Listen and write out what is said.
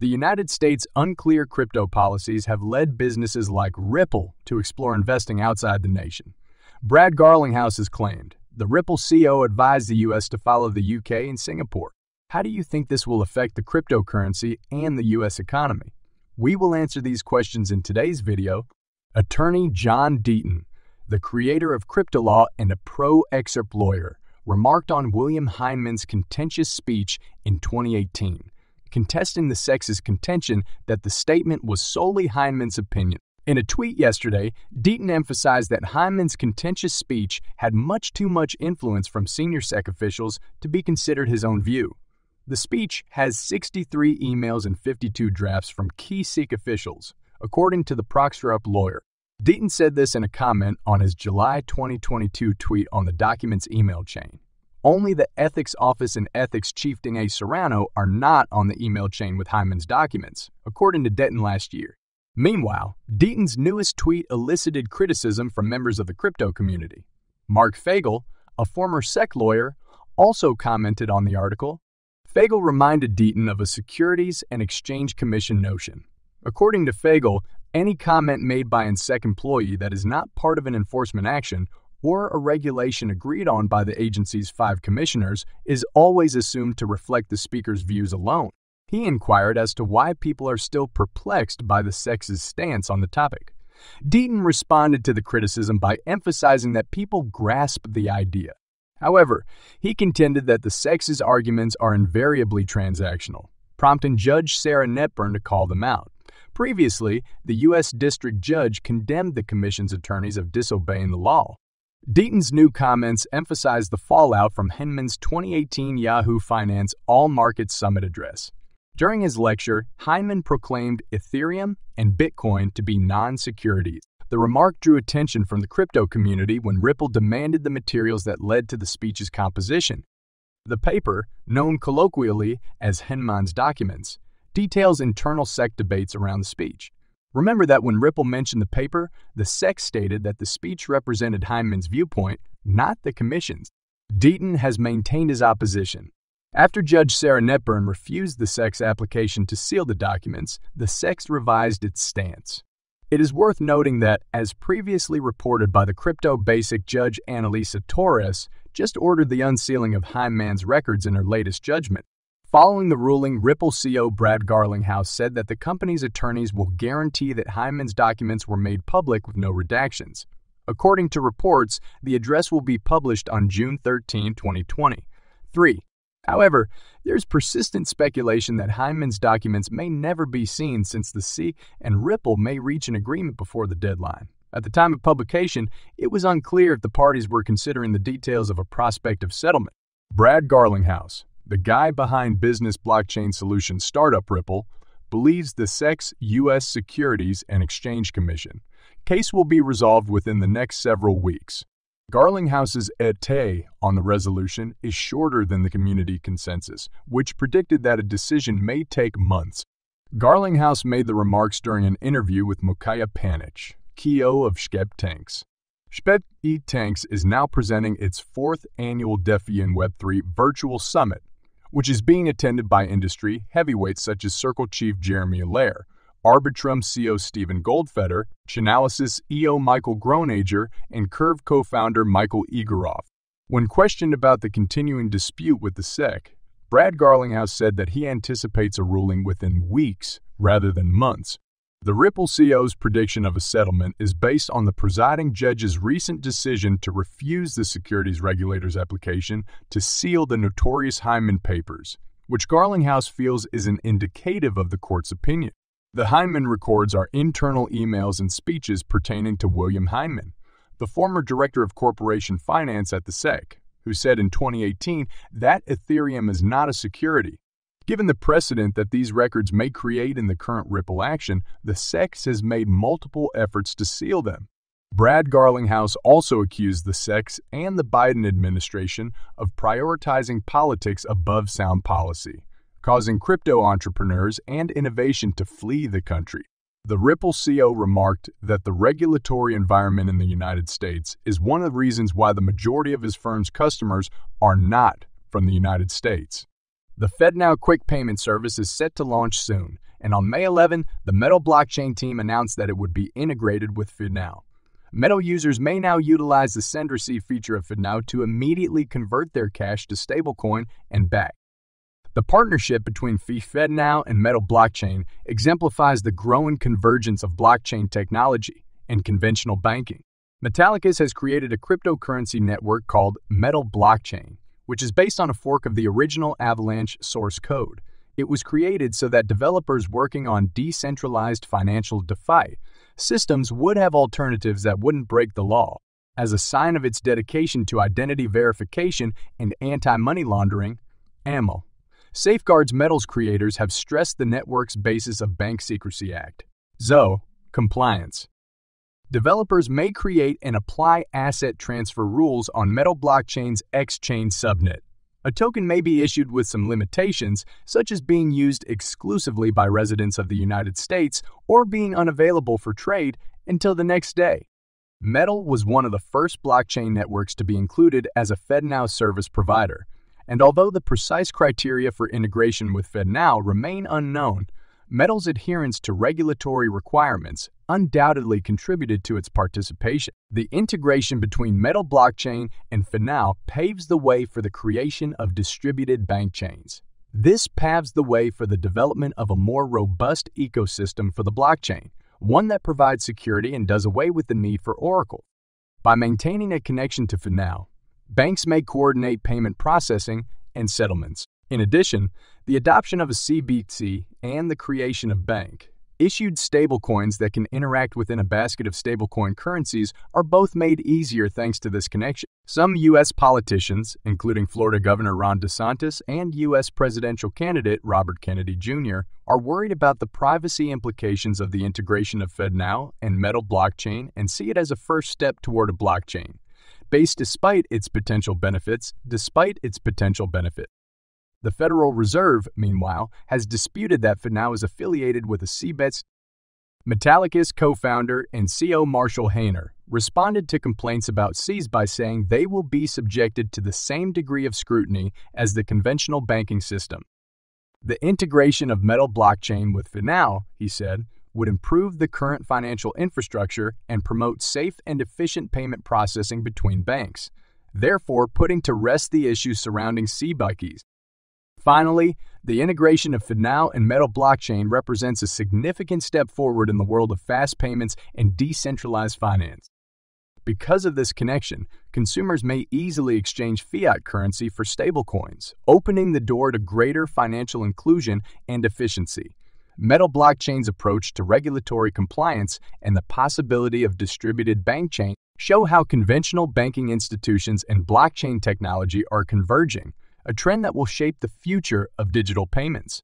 The United States' unclear crypto policies have led businesses like Ripple to explore investing outside the nation. Brad Garlinghouse has claimed the Ripple CEO advised the U.S. to follow the UK and Singapore. How do you think this will affect the cryptocurrency and the U.S. economy? We will answer these questions in today's video. Attorney John Deaton, the creator of CryptoLaw and a pro XRP lawyer, remarked on William Hinman's contentious speech in 2018, contesting the SEC's contention that the statement was solely Hinman's opinion. In a tweet yesterday, Deaton emphasized that Hinman's contentious speech had much too much influence from senior SEC officials to be considered his own view. The speech has 63 emails and 52 drafts from key SEC officials, according to the pro XRP lawyer. Deaton said this in a comment on his July 2022 tweet on the document's email chain. Only the Ethics Office and Ethics Chief Deng Serrano are not on the email chain with Hinman's documents, according to Deaton last year. Meanwhile, Deaton's newest tweet elicited criticism from members of the crypto community. Marc Fagel, a former SEC lawyer, also commented on the article. Fagel reminded Deaton of a Securities and Exchange Commission notion. According to Fagel, any comment made by an SEC employee that is not part of an enforcement action or a regulation agreed on by the agency's five commissioners is always assumed to reflect the speaker's views alone. He inquired as to why people are still perplexed by the SEC's stance on the topic. Deaton responded to the criticism by emphasizing that people grasp the idea. However, he contended that the SEC's arguments are invariably transactional, prompting Judge Sarah Netburn to call them out. Previously, the U.S. District Judge condemned the Commission's attorneys of disobeying the law. Deaton's new comments emphasized the fallout from Hinman's 2018 Yahoo Finance All Markets Summit address. During his lecture, Hinman proclaimed Ethereum and Bitcoin to be non securities. The remark drew attention from the crypto community when Ripple demanded the materials that led to the speech's composition. The paper, known colloquially as Hinman's documents, details internal SEC debates around the speech. Remember that when Ripple mentioned the paper, the SEC stated that the speech represented Hinman's viewpoint, not the Commission's. Deaton has maintained his opposition, after Judge Sarah Netburn refused the SEC's application to seal the documents, the SEC revised its stance. It is worth noting that, as previously reported by the crypto basic judge Analisa Torres, just ordered the unsealing of Hinman's records in her latest judgment. Following the ruling, Ripple CEO Brad Garlinghouse said that the company's attorneys will guarantee that Hinman's documents were made public with no redactions. According to reports, the address will be published on June 13, 2020. 3. However, there's persistent speculation that Hinman's documents may never be seen since the SEC and Ripple may reach an agreement before the deadline. At the time of publication, it was unclear if the parties were considering the details of a prospective settlement. Brad Garlinghouse, the guy behind business blockchain solution startup Ripple, believes the SEC's U.S. Securities and Exchange Commission case will be resolved within the next several weeks. Garlinghouse's état on the resolution is shorter than the community consensus, which predicted that a decision may take months. Garlinghouse made the remarks during an interview with Mokaya Panich, CEO of Shkep Tanks. Shkep E Tanks is now presenting its fourth annual DeFi and Web3 virtual summit, which is being attended by industry heavyweights such as Circle Chief Jeremy Allaire, Arbitrum CEO Steven Goldfeder, Chainalysis EO Michael Gronager, and Curve co founder Michael Egorov. When questioned about the continuing dispute with the SEC, Brad Garlinghouse said that he anticipates a ruling within weeks rather than months. The Ripple CO's prediction of a settlement is based on the presiding judge's recent decision to refuse the securities regulator's application to seal the notorious Hinman papers, which Garlinghouse feels is an indicative of the court's opinion. The Hinman records are internal emails and speeches pertaining to William Hinman, the former director of corporation finance at the SEC, who said in 2018 that Ethereum is not a security. Given the precedent that these records may create in the current Ripple action, the SEC has made multiple efforts to seal them. Brad Garlinghouse also accused the SEC and the Biden administration of prioritizing politics above sound policy causing crypto entrepreneurs and innovation to flee the country. The Ripple CEO remarked that the regulatory environment in the United States is one of the reasons why the majority of his firm's customers are not from the United States. The FedNow quick payment service is set to launch soon, and on May 11, the Metal blockchain team announced that it would be integrated with FedNow. Metal users may now utilize the send receive feature of FedNow to immediately convert their cash to stablecoin and back. The partnership between FedNow and Metal blockchain exemplifies the growing convergence of blockchain technology and conventional banking. Metallicus has created a cryptocurrency network called Metal Blockchain, which is based on a fork of the original Avalanche source code. It was created so that developers working on decentralized financial DeFi systems would have alternatives that wouldn't break the law. As a sign of its dedication to identity verification and anti money laundering, AML safeguards Metal's creators have stressed the network's basis of Bank Secrecy Act. ZO, compliance. Developers may create and apply asset transfer rules on Metal Blockchain's X-Chain subnet. A token may be issued with some limitations, such as being used exclusively by residents of the United States or being unavailable for trade until the next day. Metal was one of the first blockchain networks to be included as a FedNow service provider, and although the precise criteria for integration with FedNow remain unknown, Metal's adherence to regulatory requirements undoubtedly contributed to its participation. The integration between Metal Blockchain and FedNow paves the way for the creation of distributed bank chains. This paves the way for the development of a more robust ecosystem for the blockchain, one that provides security and does away with the need for Oracle. By maintaining a connection to FedNow, banks may coordinate payment processing and settlements. In addition, the adoption of a CBDC and the creation of bank issued stablecoins that can interact within a basket of stablecoin currencies are both made easier thanks to this connection. Some U.S. politicians, including Florida Governor Ron DeSantis and U.S. presidential candidate Robert Kennedy Jr., are worried about the privacy implications of the integration of FedNow and Metal blockchain and see it as a first step toward a blockchain, based despite its potential benefits, despite its potential benefit. The Federal Reserve, meanwhile, has disputed that FedNow is affiliated with a CBDCs. Metallicus co-founder and CEO Marshall Hayner responded to complaints about Seas by saying they will be subjected to the same degree of scrutiny as the conventional banking system. The integration of Metal blockchain with FedNow, he said, would improve the current financial infrastructure and promote safe and efficient payment processing between banks, therefore putting to rest the issues surrounding CBDCs. Finally, the integration of FedNow and Metal blockchain represents a significant step forward in the world of fast payments and decentralized finance. Because of this connection, consumers may easily exchange fiat currency for stablecoins, opening the door to greater financial inclusion and efficiency. Metal blockchain's approach to regulatory compliance and the possibility of distributed bank chain show how conventional banking institutions and blockchain technology are converging, a trend that will shape the future of digital payments.